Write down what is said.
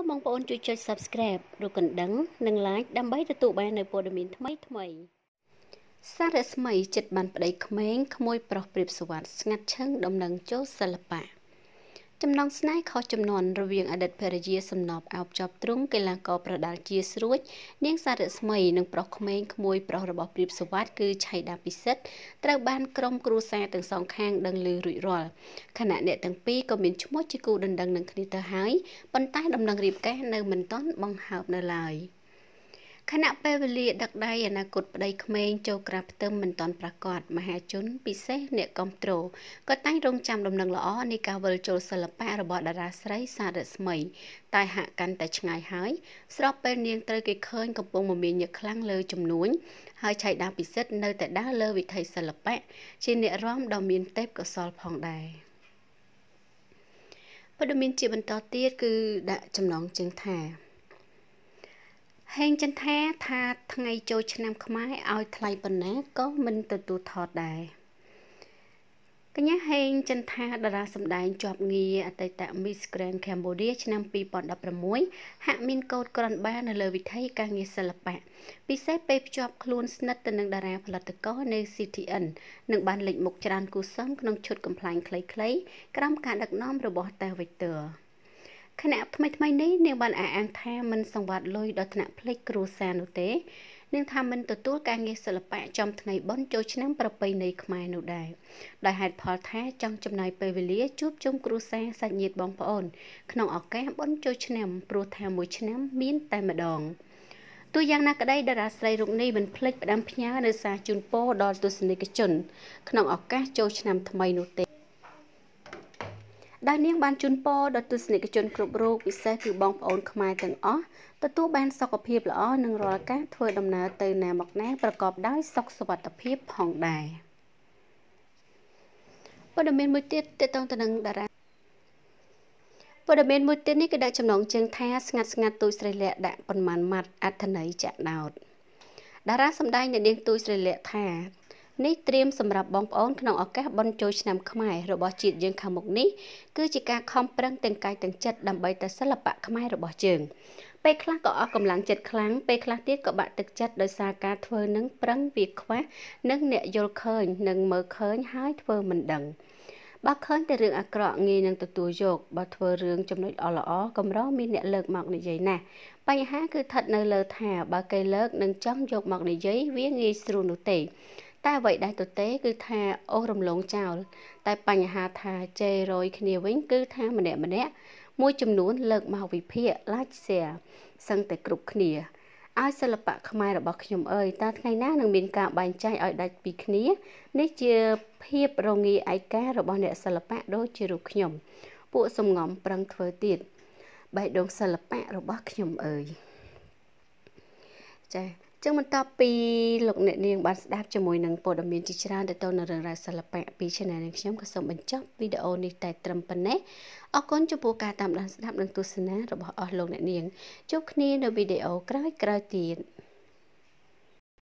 សូមបងប្អូនជួយចុច Subscribe ឬកណ្ដឹងនិង Like ដើម្បីទទួលបាននូវព័ត៌មានថ្មីៗសារៈស្មីចិត្តបានប្តីក្មេងក្មួយប្រុសព្រៀបសវត្តស្ងាត់ឈឹងដំណឹងចូលសិល្បៈ ចំណងស្នេហ៍ខុសចំនួនរវាងអតីតភរិយាសំណប់អោបជាប់ទ្រង់កីឡាករប្រដាល់ជាស្រួច នាងសារស្មីនិងប្រុសក្មេងក្មួយប្រុសរបស់ព្រៀបសវត្តគឺឆៃដាពិសិដ្ឋត្រូវបានក្រុមគ្រួសារទាំងសងខាងដឹងឮរួចរាល់ខណៈអ្នកទាំងពីរក៏មានឈ្មោះជាគូដណ្ដឹងនឹងគ្នាទៅហើយប៉ុន្តែដំណឹងរៀបការនៅមិនទាន់បង្ហើបនៅឡើយ។ ខណៈពេលវេលាដឹកដៃអនាគតប្តីក្មេងចូលក្រាបផ្ទឹមមិនទាន់ប្រកាសមហាជន ពិសេសអ្នកគ្រប់គ្រងក៏តែងរងចាំដំណឹងល្អនៃការវិលចូលសិល្បៈរបស់តារាស្រីសារស្មី តែហាក់កាន់តែឆ្ងាយហើយស្របពេលនាងត្រូវគេឃើញកំពុងមមាញឹកខ្លាំងលើចំនួនហើយឆៃដាពិសិដ្ឋនៅតែដើរលើវិថីសិល្បៈជាអ្នករាំដ៏មានទេពកោសលផងដែរព័ត៌មានជាបន្តទៀតគឺដាក់ចំណងជើងថា ហេងចន្ទថាថាថ្ងៃចូលឆ្នាំខ្មែរឲ្យថ្លៃប៉ុណ្ណាក៏មិនទទួលថតដែរកញ្ញាហេងចន្ទថាតារាសម្ដែងជាប់ងារអតីត Miss Grand Cambodia ឆ្នាំ2016ហាក់មានកោតក្រនបានៅលើវិថីការងារសិល្បៈពិសេសពេលភ្ជាប់ខ្លួនស្និទ្ធទៅនឹងតារាផលិតករនៅ CTN និងបានលេចមុខច្រើនគូសំក្នុងឈុតកំ pl ែងខ្លីៗក្រោមការដឹកនាំរបស់តាវិទ័រ ខណៈថ្មីថ្មីនេះនាងបានអះអាងថាមិនសង្វាតលុយដល់ថ្នាក់ភ្លេចគ្រួសារនោះទេនាងថាមិនទទួលការងារសិល្បៈចំថ្ងៃបុណ្យចូលឆ្នាំប្រពៃណីខ្មែរនោះដែរដោយហេតុផលថាចង់ចំណាយពេលវេលាជួបជុំគ្រួសារសាច់ញាតិបងប្អូន ក្នុងឱកាសបុណ្យចូលឆ្នាំព្រោះថាមួយឆ្នាំមានតែម្ដងទោះយ៉ាងណាក្តីតារាស្រីរូបនេះមិនភ្លេចផ្ដាំផ្ញើនៅសារជូនពរដល់ទស្សនិកជន ក្នុងឱកាសចូលឆ្នាំថ្មីនោះទេ ដែលនាងបានជូនពរដល់ទស្សនិកជនគ្រប់រូបពិសេសគឺបងប្អូនខ្មែរទាំងអស់ទទួលបានសុខភាពល្អនិងរាល់ការធ្វើដំណើរទៅណាមកណាប្រកបដោយសុខសុវត្ថិភាពផងដែរព័ត៌មានមួយទៀតទាក់ទងទៅនឹងតារាព័ត៌មានមួយទៀតនេះគឺដាក់ចំណងជើងថាស្ងាត់ស្ងាត់ទូចស្រីលក្ខដាក់ប៉ុន្មានម៉ាត់អត្ថន័យចាក់ដោតតារាសម្ដែងអ្នកនាងទូចស្រីលក្ខថា នេះត្រៀមសម្រាប់បងប្អូនក្នុងឱកាសបុណ្យចូលឆ្នាំខ្មែររបស់ជាតិយើងខាងមុខនេះគឺជាការខំប្រឹងទាំងកាយទាំងចិត្តដើម្បីតែសិល្បៈខ្មែររបស់យើងពេលខ្លះក៏អស់កម្លាំងចិត្តខ្លាំងពេលខ្លះទៀតក៏បាក់ទឹកចិត្តដោយសារការធ្វើនឹងប្រឹងវាខ្វះនិងអ្នកយល់ឃើញនិងមើលឃើញហើយធ្វើមិនដឹងបើឃើញតែរឿងអាក្រក់ងាយនឹងទទួលយកបើធ្វើរឿងចំណុចល្អល្អកម្រមានអ្នកលើកមកនិយាយណាស់បញ្ហាគឺស្ថិតនៅលើថាបើគេលើកនិងចង់យកមកនិយាយវាងាយស្រួលនោះទេ តែអ្វីដែលទទេគឺថាអូសរំលងចោល តែបញ្ហាថាជេររយគ្នាវិញគឺថាម្នាក់ម្នាក់មួយចំនួនលើកមកវិភាគ like share សឹងតែគ្រប់គ្នាឲ្យសិល្បៈខ្មែររបស់ខ្ញុំអើយតើថ្ងៃណានឹងមានការបែងចែកឲ្យដាច់ពីគ្នានេះជាភាពរងាឯការបស់អ្នកសិល្បៈដូចជារូបខ្ញុំពួកសំងំប្រឹងធ្វើទៀតបេះដូងសិល្បៈរបស់ខ្ញុំអើយចា៎ ចឹងបន្ទាប់ពីលោកអ្នកនាងបានស្ដាប់ជាមួយនឹងព័ត៌មានជាច្រើនទៅទៅនឹងរឿងរ៉ាវសិល្បៈពី Channel នាងខ្ញុំក៏សូមបញ្ចប់វីដេអូនេះតែត្រឹមប៉ុណ្ណេះអរគុណចំពោះការតាមដានស្ដាប់និងទស្សនារបស់អស់លោកអ្នកនាងជួបគ្នានៅវីដេអូក្រោយៗទៀត